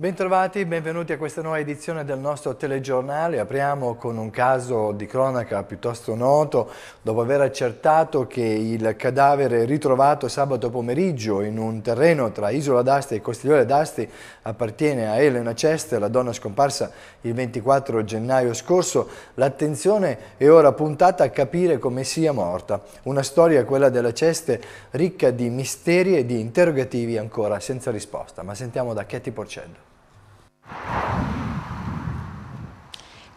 Bentrovati, benvenuti a questa nuova edizione del nostro telegiornale. Apriamo con un caso di cronaca piuttosto noto, dopo aver accertato che il cadavere ritrovato sabato pomeriggio in un terreno tra Isola d'Asti e Costigliole d'Asti appartiene a Elena Ceste, la donna scomparsa il 24 gennaio scorso. L'attenzione è ora puntata a capire come sia morta. Una storia, quella della Ceste, ricca di misteri e di interrogativi ancora senza risposta. Ma sentiamo da Chetti Porcello.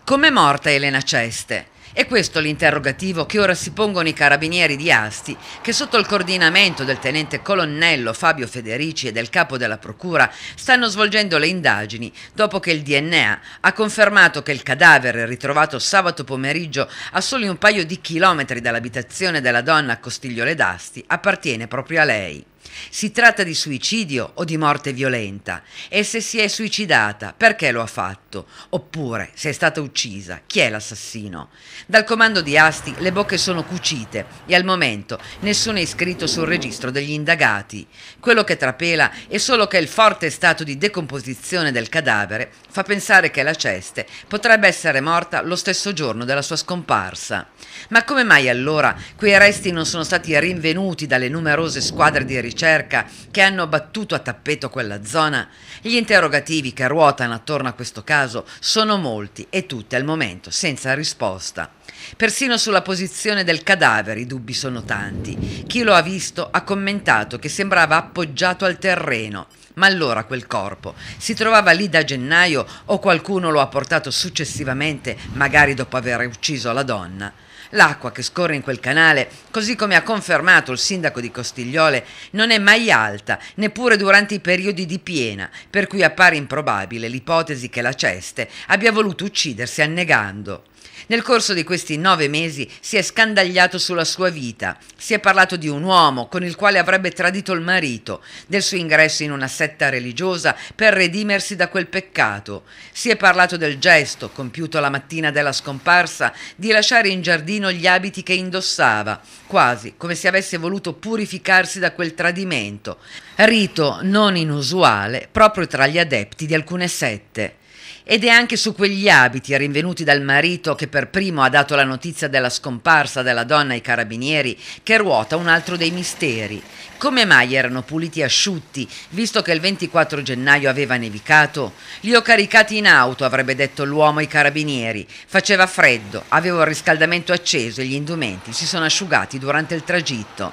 Come è morta Elena Ceste? È questo l'interrogativo che ora si pongono i carabinieri di Asti, che sotto il coordinamento del tenente colonnello Fabio Federici e del capo della procura stanno svolgendo le indagini dopo che il DNA ha confermato che il cadavere ritrovato sabato pomeriggio a soli un paio di chilometri dall'abitazione della donna a Costigliole d'Asti appartiene proprio a lei. Si tratta di suicidio o di morte violenta? E se si è suicidata, perché lo ha fatto? Oppure, se è stata uccisa, chi è l'assassino? Dal comando di Asti le bocche sono cucite e al momento nessuno è iscritto sul registro degli indagati. Quello che trapela è solo che il forte stato di decomposizione del cadavere fa pensare che la ceste potrebbe essere morta lo stesso giorno della sua scomparsa. Ma come mai allora quei resti non sono stati rinvenuti dalle numerose squadre di ricerca che hanno battuto a tappeto quella zona, gli interrogativi che ruotano attorno a questo caso sono molti e tutti al momento senza risposta. Persino sulla posizione del cadavere i dubbi sono tanti. Chi lo ha visto ha commentato che sembrava appoggiato al terreno. Ma allora quel corpo si trovava lì da gennaio o qualcuno lo ha portato successivamente, magari dopo aver ucciso la donna? L'acqua che scorre in quel canale, così come ha confermato il sindaco di Costigliole, non è mai alta, neppure durante i periodi di piena, per cui appare improbabile l'ipotesi che la ceste abbia voluto uccidersi annegando. Nel corso di questi nove mesi si è scandagliato sulla sua vita, si è parlato di un uomo con il quale avrebbe tradito il marito, del suo ingresso in una setta religiosa per redimersi da quel peccato, si è parlato del gesto, compiuto la mattina della scomparsa, di lasciare in giardino gli abiti che indossava, quasi come se avesse voluto purificarsi da quel tradimento, rito non inusuale proprio tra gli adepti di alcune sette. Ed è anche su quegli abiti rinvenuti dal marito che per primo ha dato la notizia della scomparsa della donna ai carabinieri che ruota un altro dei misteri. Come mai erano puliti e asciutti, visto che il 24 gennaio aveva nevicato? Li ho caricati in auto, avrebbe detto l'uomo ai carabinieri. Faceva freddo, avevo il riscaldamento acceso e gli indumenti si sono asciugati durante il tragitto.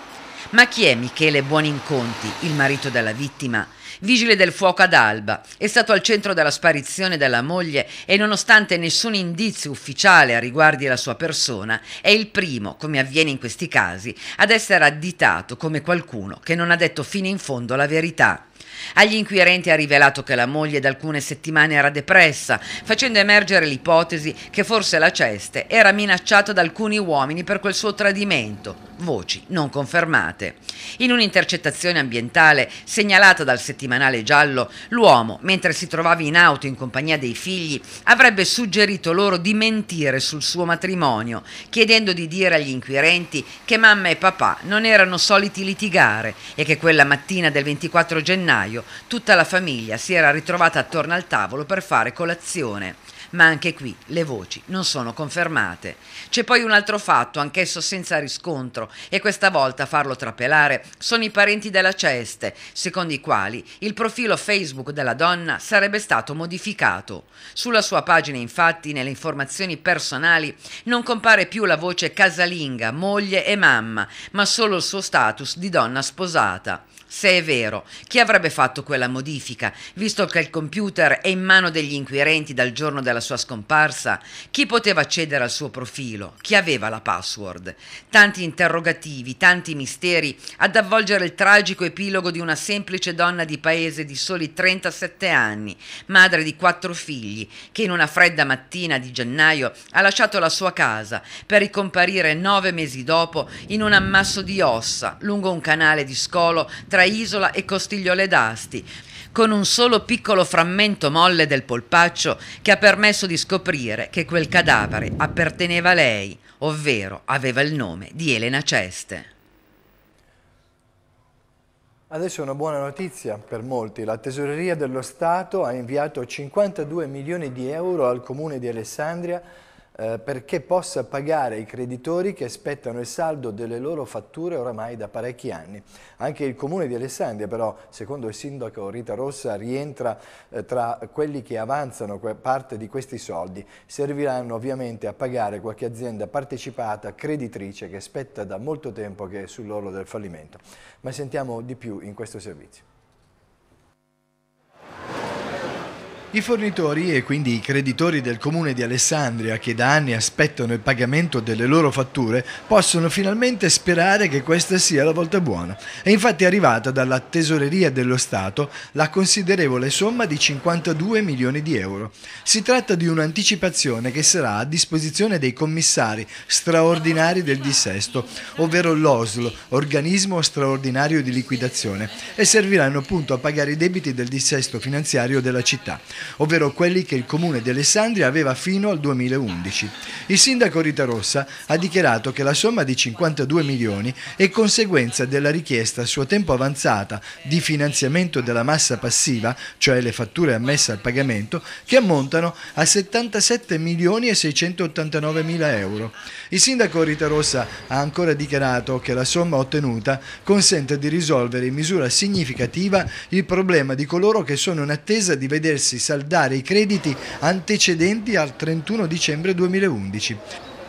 Ma chi è Michele Buoninconti, il marito della vittima? Vigile del fuoco ad Alba, è stato al centro della sparizione della moglie e nonostante nessun indizio ufficiale a riguardi la sua persona, è il primo, come avviene in questi casi, ad essere additato come qualcuno che non ha detto fino in fondo la verità. Agli inquirenti ha rivelato che la moglie da alcune settimane era depressa, facendo emergere l'ipotesi che forse la ceste era minacciata da alcuni uomini per quel suo tradimento, voci non confermate. In un'intercettazione ambientale segnalata dal settimanale giallo, l'uomo, mentre si trovava in auto in compagnia dei figli, avrebbe suggerito loro di mentire sul suo matrimonio, chiedendo di dire agli inquirenti che mamma e papà non erano soliti litigare e che quella mattina del 24 gennaio tutta la famiglia si era ritrovata attorno al tavolo per fare colazione ma anche qui le voci non sono confermate. C'è poi un altro fatto, anch'esso senza riscontro, e questa volta a farlo trapelare sono i parenti della ceste, secondo i quali il profilo Facebook della donna sarebbe stato modificato. Sulla sua pagina, infatti, nelle informazioni personali non compare più la voce casalinga, moglie e mamma, ma solo il suo status di donna sposata. Se è vero, chi avrebbe fatto quella modifica, visto che il computer è in mano degli inquirenti dal giorno della sua scomparsa? Chi poteva accedere al suo profilo? Chi aveva la password? Tanti interrogativi, tanti misteri ad avvolgere il tragico epilogo di una semplice donna di paese di soli 37 anni, madre di quattro figli, che in una fredda mattina di gennaio ha lasciato la sua casa per ricomparire nove mesi dopo in un ammasso di ossa lungo un canale di scolo tra Isola e Costigliole d'Asti, con un solo piccolo frammento molle del polpaccio che ha permesso di scoprire che quel cadavere apparteneva a lei, ovvero aveva il nome di Elena Ceste. Adesso una buona notizia per molti. La Tesoreria dello Stato ha inviato 52 milioni di euro al Comune di Alessandria eh, perché possa pagare i creditori che aspettano il saldo delle loro fatture oramai da parecchi anni. Anche il Comune di Alessandria però, secondo il sindaco Rita Rossa, rientra eh, tra quelli che avanzano parte di questi soldi. Serviranno ovviamente a pagare qualche azienda partecipata, creditrice, che aspetta da molto tempo che è sull'orlo del fallimento. Ma sentiamo di più in questo servizio. I fornitori e quindi i creditori del comune di Alessandria che da anni aspettano il pagamento delle loro fatture possono finalmente sperare che questa sia la volta buona. È infatti arrivata dalla tesoreria dello Stato la considerevole somma di 52 milioni di euro. Si tratta di un'anticipazione che sarà a disposizione dei commissari straordinari del dissesto, ovvero l'OSL, organismo straordinario di liquidazione, e serviranno appunto a pagare i debiti del dissesto finanziario della città ovvero quelli che il comune di Alessandria aveva fino al 2011. Il sindaco Rita Rossa ha dichiarato che la somma di 52 milioni è conseguenza della richiesta a suo tempo avanzata di finanziamento della massa passiva, cioè le fatture ammesse al pagamento, che ammontano a 77 milioni e 689 mila euro. Il sindaco Rita Rossa ha ancora dichiarato che la somma ottenuta consente di risolvere in misura significativa il problema di coloro che sono in attesa di vedersi saldare i crediti antecedenti al 31 dicembre 2011.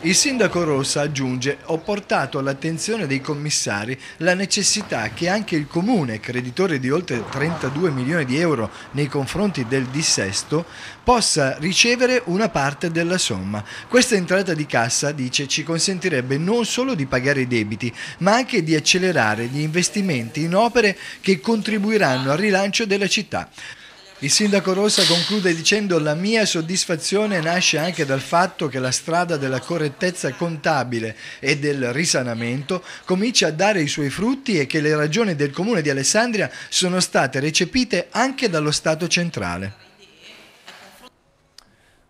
Il sindaco Rossa aggiunge ho portato all'attenzione dei commissari la necessità che anche il comune, creditore di oltre 32 milioni di euro nei confronti del dissesto, possa ricevere una parte della somma. Questa entrata di cassa, dice, ci consentirebbe non solo di pagare i debiti, ma anche di accelerare gli investimenti in opere che contribuiranno al rilancio della città. Il sindaco Rosa conclude dicendo la mia soddisfazione nasce anche dal fatto che la strada della correttezza contabile e del risanamento comincia a dare i suoi frutti e che le ragioni del comune di Alessandria sono state recepite anche dallo Stato centrale.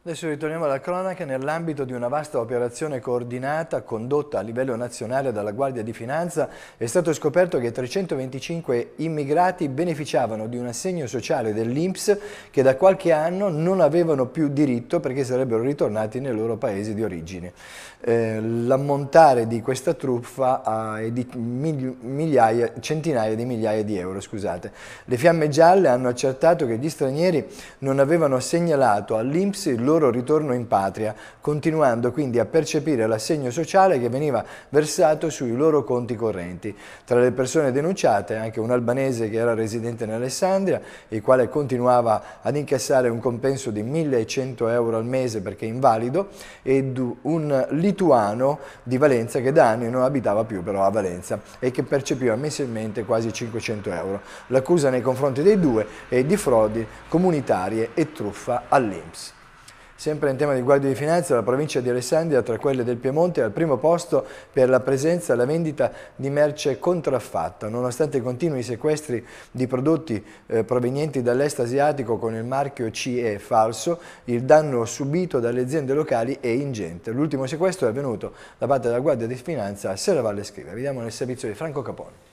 Adesso ritorniamo alla cronaca. Nell'ambito di una vasta operazione coordinata condotta a livello nazionale dalla Guardia di Finanza è stato scoperto che 325 immigrati beneficiavano di un assegno sociale dell'Inps che da qualche anno non avevano più diritto perché sarebbero ritornati nei loro paesi di origine. Eh, l'ammontare di questa truffa è di migliaia, centinaia di migliaia di euro. Scusate. Le fiamme gialle hanno accertato che gli stranieri non avevano segnalato all'Inps il loro ritorno in patria, continuando quindi a percepire l'assegno sociale che veniva versato sui loro conti correnti. Tra le persone denunciate anche un albanese che era residente in Alessandria, il quale continuava ad incassare un compenso di 1100 euro al mese perché invalido, ed un lituano di Valenza che da anni non abitava più però a Valenza e che percepiva mensilmente quasi 500 euro. L'accusa nei confronti dei due è di frodi comunitarie e truffa all'Inps. Sempre in tema di Guardia di Finanza, la provincia di Alessandria, tra quelle del Piemonte, è al primo posto per la presenza e la vendita di merce contraffatta. Nonostante i continui sequestri di prodotti eh, provenienti dall'est asiatico con il marchio CE falso, il danno subito dalle aziende locali è ingente. L'ultimo sequestro è avvenuto da parte della Guardia di Finanza a Serravalle Scriva. Vediamo nel servizio di Franco Capone.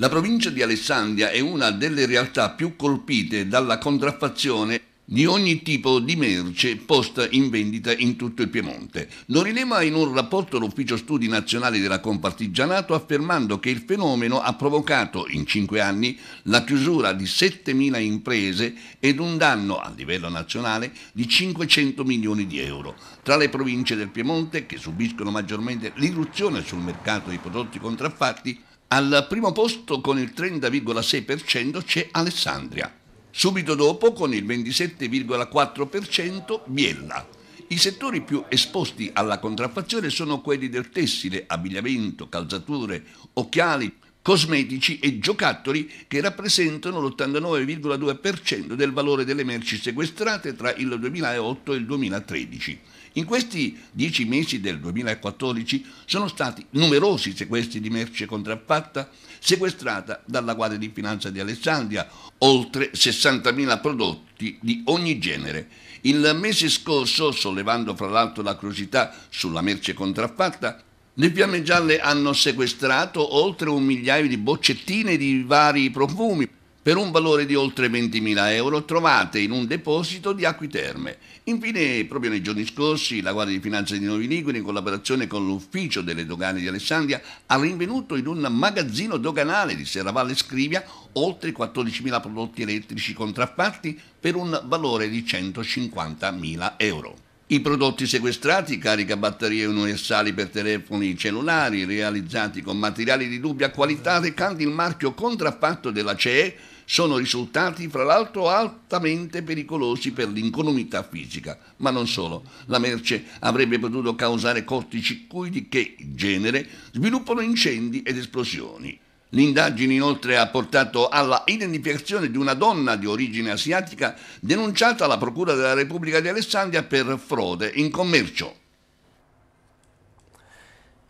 La provincia di Alessandria è una delle realtà più colpite dalla contraffazione di ogni tipo di merce posta in vendita in tutto il Piemonte. Lo rileva in un rapporto l'Ufficio Studi Nazionali della Compartigianato affermando che il fenomeno ha provocato in cinque anni la chiusura di 7.000 imprese ed un danno a livello nazionale di 500 milioni di euro. Tra le province del Piemonte che subiscono maggiormente l'irruzione sul mercato dei prodotti contraffatti, al primo posto con il 30,6% c'è Alessandria. Subito dopo, con il 27,4%, Biella. I settori più esposti alla contraffazione sono quelli del tessile, abbigliamento, calzature, occhiali, cosmetici e giocattoli che rappresentano l'89,2% del valore delle merci sequestrate tra il 2008 e il 2013. In questi dieci mesi del 2014 sono stati numerosi sequestri di merce contraffatta sequestrata dalla Guardia di Finanza di Alessandria, oltre 60.000 prodotti di ogni genere. Il mese scorso, sollevando fra l'altro la curiosità sulla merce contraffatta, Le fiamme gialle hanno sequestrato oltre un migliaio di boccettine di vari profumi per un valore di oltre 20.000 euro trovate in un deposito di Acquiterme. Infine, proprio nei giorni scorsi, la Guardia di Finanza di Novi Liguri, in collaborazione con l'Ufficio delle Dogane di Alessandria, ha rinvenuto in un magazzino doganale di Serravalle Scrivia oltre 14.000 prodotti elettrici contraffatti per un valore di 150.000 euro. I prodotti sequestrati, carica batterie universali per telefoni cellulari, realizzati con materiali di dubbia qualità recanti il marchio contraffatto della CE, sono risultati fra l'altro altamente pericolosi per l'incolumità fisica. Ma non solo, la merce avrebbe potuto causare corticircuiti che, in genere, sviluppano incendi ed esplosioni. L'indagine inoltre ha portato alla identificazione di una donna di origine asiatica denunciata alla Procura della Repubblica di Alessandria per frode in commercio.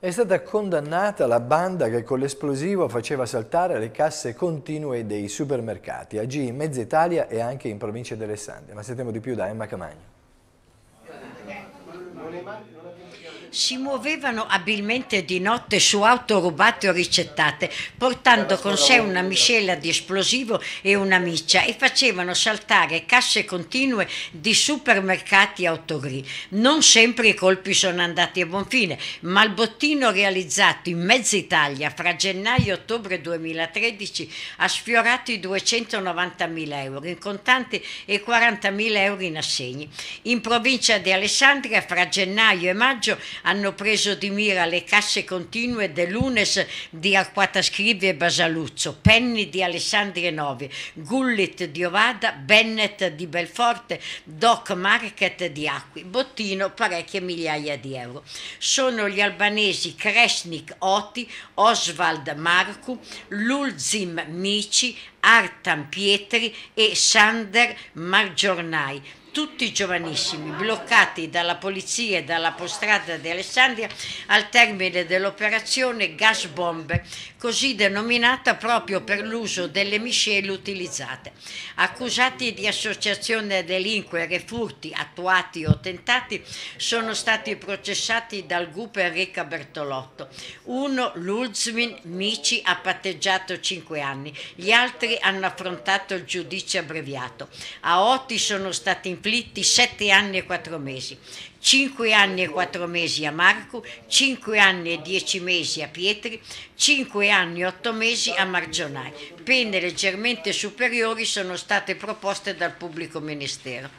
È stata condannata la banda che con l'esplosivo faceva saltare le casse continue dei supermercati, agì in mezza Italia e anche in provincia di Alessandria. Ma sentiamo di più da Emma Camagno si muovevano abilmente di notte su auto rubate o ricettate, portando con sé una miscela di esplosivo e una miccia e facevano saltare casse continue di supermercati autogri. Non sempre i colpi sono andati a buon fine, ma il bottino realizzato in mezza Italia fra gennaio e ottobre 2013 ha sfiorato i 290.000 euro in contanti e 40.000 euro in assegni. In provincia di Alessandria fra gennaio e maggio hanno preso di mira le casse continue dell'Unes di Arquatascrivi e Basaluzzo, Penny di Alessandria Novi, Gullit di Ovada, Bennett di Belforte, Doc Market di Acqui, bottino parecchie migliaia di euro. Sono gli albanesi Kresnik Oti, Oswald Marcu, Lulzim Mici, Artan Pietri e Sander Margiornai tutti giovanissimi, bloccati dalla polizia e dalla postrada di Alessandria al termine dell'operazione Gas Bombe, così denominata proprio per l'uso delle miscele utilizzate. Accusati di associazione a delinquere furti attuati o tentati, sono stati processati dal GUP Enrica Bertolotto. Uno, Luzmin Mici, ha patteggiato 5 anni, gli altri hanno affrontato il giudizio abbreviato. A Oti sono stati inflitti 7 anni e 4 mesi. 5 anni e 4 mesi a Marco, 5 anni e 10 mesi a Pietri, 5 anni e 8 mesi a Margionai. Pene leggermente superiori sono state proposte dal pubblico ministero.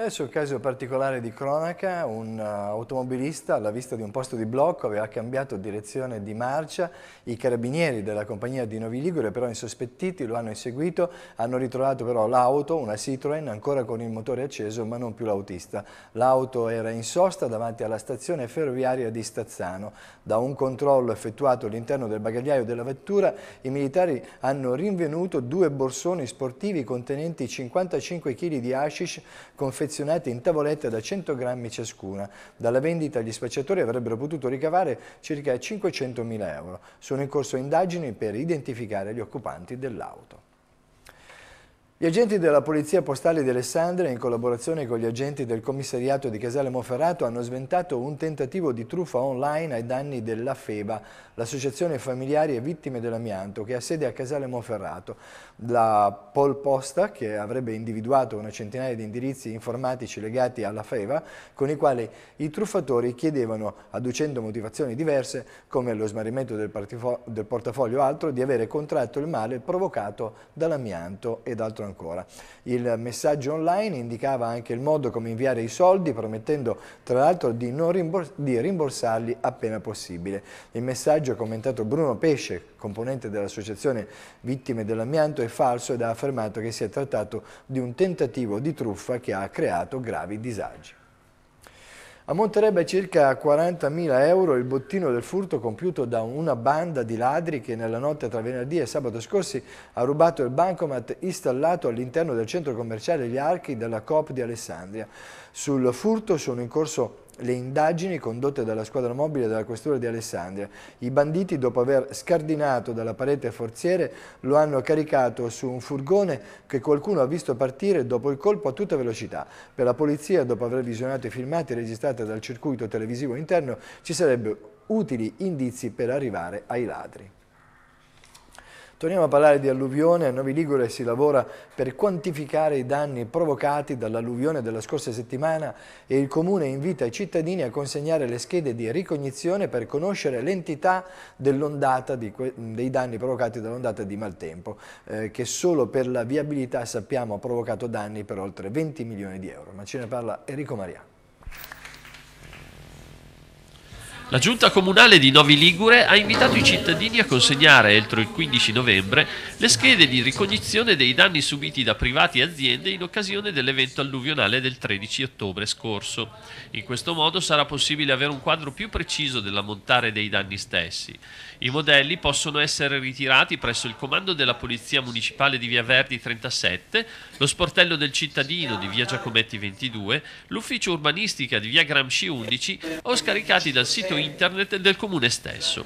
Adesso un caso particolare di cronaca, un uh, automobilista alla vista di un posto di blocco aveva cambiato direzione di marcia, i carabinieri della compagnia di Novi Ligure però insospettiti lo hanno inseguito, hanno ritrovato però l'auto, una Citroen ancora con il motore acceso ma non più l'autista. L'auto era in sosta davanti alla stazione ferroviaria di Stazzano. Da un controllo effettuato all'interno del bagagliaio della vettura i militari hanno rinvenuto due borsoni sportivi contenenti 55 kg di hashish confezionati confezionati in tavolette da 100 grammi ciascuna. Dalla vendita gli spacciatori avrebbero potuto ricavare circa 500.000 euro. Sono in corso indagini per identificare gli occupanti dell'auto. Gli agenti della Polizia Postale di Alessandria, in collaborazione con gli agenti del commissariato di Casale Monferrato, hanno sventato un tentativo di truffa online ai danni della FEBA, l'associazione familiari e vittime dell'amianto, che ha sede a Casale Monferrato. La Polposta, che avrebbe individuato una centinaia di indirizzi informatici legati alla FEBA, con i quali i truffatori chiedevano, adducendo motivazioni diverse, come lo smarrimento del, del portafoglio o altro, di avere contratto il male provocato dall'amianto ed altro ancora. Il messaggio online indicava anche il modo come inviare i soldi, promettendo tra l'altro di, rimbors di rimborsarli appena possibile. Il messaggio, commentato Bruno Pesce, componente dell'associazione Vittime dell'Amianto, è falso ed ha affermato che si è trattato di un tentativo di truffa che ha creato gravi disagi. Ammonterebbe a circa 40.000 euro il bottino del furto compiuto da una banda di ladri che nella notte tra venerdì e sabato scorsi ha rubato il bancomat installato all'interno del centro commerciale Gli Archi della Coop di Alessandria. Sul furto sono in corso le indagini condotte dalla squadra mobile della questura di Alessandria. I banditi, dopo aver scardinato dalla parete forziere, lo hanno caricato su un furgone che qualcuno ha visto partire dopo il colpo a tutta velocità. Per la polizia, dopo aver visionato i filmati registrati dal circuito televisivo interno, ci sarebbero utili indizi per arrivare ai ladri. Torniamo a parlare di alluvione. A Novi Ligure si lavora per quantificare i danni provocati dall'alluvione della scorsa settimana e il Comune invita i cittadini a consegnare le schede di ricognizione per conoscere l'entità dei danni provocati dall'ondata di maltempo, eh, che solo per la viabilità sappiamo ha provocato danni per oltre 20 milioni di euro. Ma ce ne parla Enrico Maria. La giunta comunale di Novi Ligure ha invitato i cittadini a consegnare entro il 15 novembre le schede di ricognizione dei danni subiti da privati e aziende in occasione dell'evento alluvionale del 13 ottobre scorso. In questo modo sarà possibile avere un quadro più preciso dell'ammontare dei danni stessi. I modelli possono essere ritirati presso il comando della Polizia Municipale di Via Verdi 37, lo sportello del cittadino di Via Giacometti 22, l'ufficio urbanistica di Via Gramsci 11 o scaricati dal sito internet del comune stesso.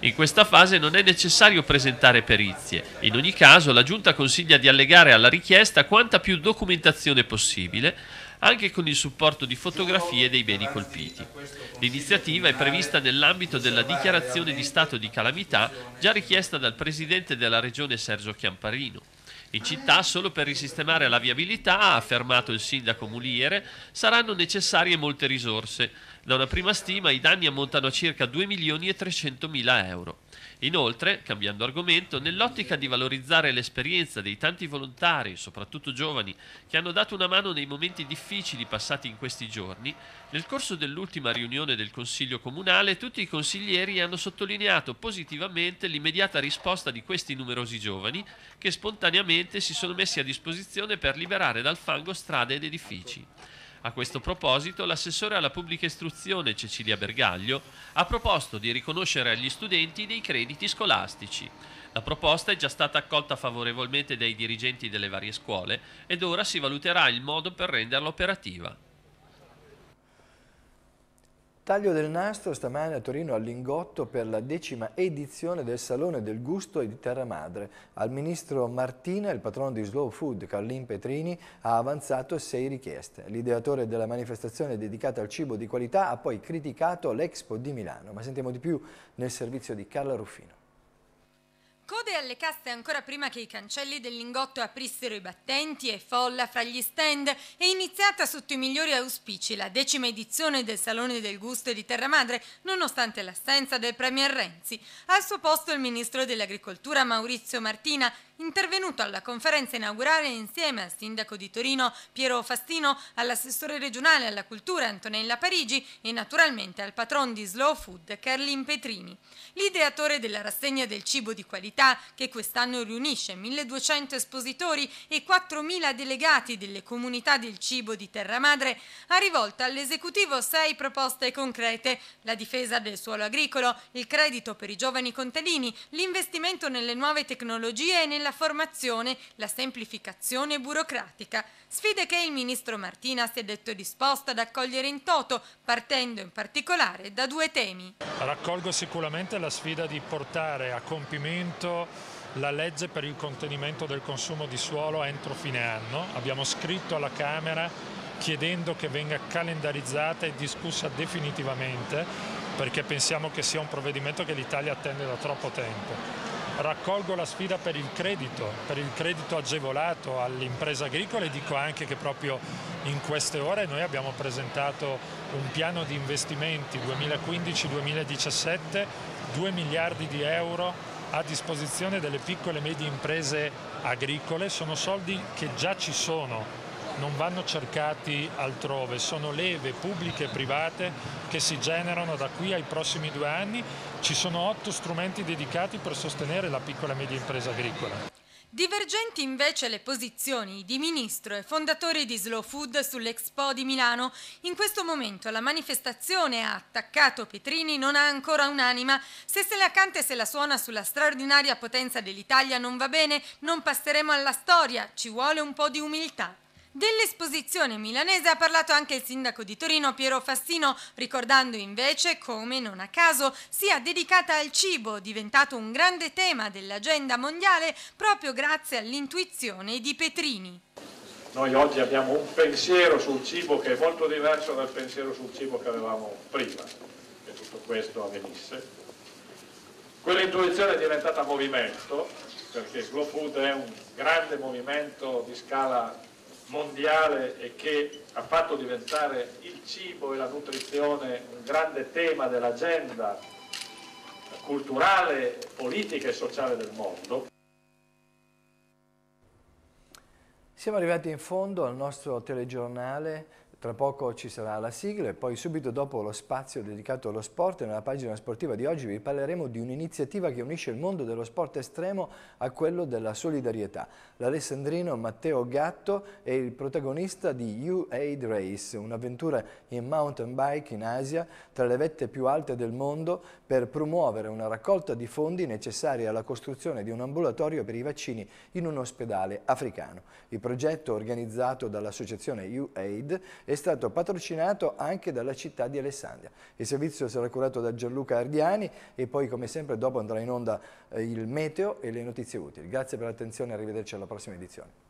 In questa fase non è necessario presentare perizie. In ogni caso la Giunta consiglia di allegare alla richiesta quanta più documentazione possibile, anche con il supporto di fotografie dei beni colpiti. L'iniziativa è prevista nell'ambito della dichiarazione di stato di calamità già richiesta dal Presidente della Regione Sergio Chiamparino. In città, solo per risistemare la viabilità, ha affermato il sindaco Muliere, saranno necessarie molte risorse. Da una prima stima i danni ammontano a circa 2 milioni e 300 mila euro. Inoltre, cambiando argomento, nell'ottica di valorizzare l'esperienza dei tanti volontari, soprattutto giovani, che hanno dato una mano nei momenti difficili passati in questi giorni, nel corso dell'ultima riunione del Consiglio Comunale tutti i consiglieri hanno sottolineato positivamente l'immediata risposta di questi numerosi giovani che spontaneamente si sono messi a disposizione per liberare dal fango strade ed edifici. A questo proposito, l'assessore alla pubblica istruzione Cecilia Bergaglio ha proposto di riconoscere agli studenti dei crediti scolastici. La proposta è già stata accolta favorevolmente dai dirigenti delle varie scuole ed ora si valuterà il modo per renderla operativa. Taglio del nastro stamane a Torino al Lingotto per la decima edizione del Salone del Gusto di Terra Madre. Al ministro Martina, il patrono di Slow Food, Carlin Petrini, ha avanzato sei richieste. L'ideatore della manifestazione dedicata al cibo di qualità ha poi criticato l'Expo di Milano. Ma sentiamo di più nel servizio di Carla Ruffino. Code alle casse ancora prima che i cancelli del lingotto aprissero i battenti e folla fra gli stand è iniziata sotto i migliori auspici la decima edizione del Salone del Gusto di Terra Madre, nonostante l'assenza del Premier Renzi. Al suo posto il ministro dell'Agricoltura Maurizio Martina intervenuto alla conferenza inaugurale insieme al sindaco di Torino Piero Fastino, all'assessore regionale alla cultura Antonella Parigi e naturalmente al patron di Slow Food Carlin Petrini. L'ideatore della rassegna del cibo di qualità, che quest'anno riunisce 1200 espositori e 4000 delegati delle comunità del cibo di Terra Madre, ha rivolto all'esecutivo sei proposte concrete: la difesa del suolo agricolo, il credito per i giovani contadini, l'investimento nelle nuove tecnologie e nella nella formazione, la semplificazione burocratica, sfide che il ministro Martina si è detto disposto ad accogliere in toto, partendo in particolare da due temi. Raccolgo sicuramente la sfida di portare a compimento la legge per il contenimento del consumo di suolo entro fine anno. Abbiamo scritto alla Camera chiedendo che venga calendarizzata e discussa definitivamente perché pensiamo che sia un provvedimento che l'Italia attende da troppo tempo raccolgo la sfida per il credito, per il credito agevolato alle imprese agricole e dico anche che proprio in queste ore noi abbiamo presentato un piano di investimenti 2015-2017, 2 miliardi di euro a disposizione delle piccole e medie imprese agricole, sono soldi che già ci sono non vanno cercati altrove, sono leve pubbliche e private che si generano da qui ai prossimi due anni. Ci sono otto strumenti dedicati per sostenere la piccola e media impresa agricola. Divergenti invece le posizioni di ministro e fondatori di Slow Food sull'Expo di Milano. In questo momento la manifestazione ha attaccato Petrini non ha ancora un'anima. Se se la canta e se la suona sulla straordinaria potenza dell'Italia non va bene, non passeremo alla storia, ci vuole un po' di umiltà. Dell'esposizione milanese ha parlato anche il sindaco di Torino Piero Fassino, ricordando invece come non a caso sia dedicata al cibo, diventato un grande tema dell'agenda mondiale proprio grazie all'intuizione di Petrini. Noi oggi abbiamo un pensiero sul cibo che è molto diverso dal pensiero sul cibo che avevamo prima che tutto questo avvenisse. Quell'intuizione è diventata movimento, perché Glow Food è un grande movimento di scala mondiale e che ha fatto diventare il cibo e la nutrizione un grande tema dell'agenda culturale, politica e sociale del mondo. Siamo arrivati in fondo al nostro telegiornale tra poco ci sarà la sigla e poi subito dopo lo spazio dedicato allo sport nella pagina sportiva di oggi vi parleremo di un'iniziativa che unisce il mondo dello sport estremo a quello della solidarietà. L'alessandrino Matteo Gatto è il protagonista di U-Aid Race, un'avventura in mountain bike in Asia tra le vette più alte del mondo per promuovere una raccolta di fondi necessari alla costruzione di un ambulatorio per i vaccini in un ospedale africano. Il progetto organizzato dall'associazione U-Aid è è stato patrocinato anche dalla città di Alessandria. Il servizio sarà curato da Gianluca Ardiani e poi come sempre dopo andrà in onda eh, il meteo e le notizie utili. Grazie per l'attenzione e arrivederci alla prossima edizione.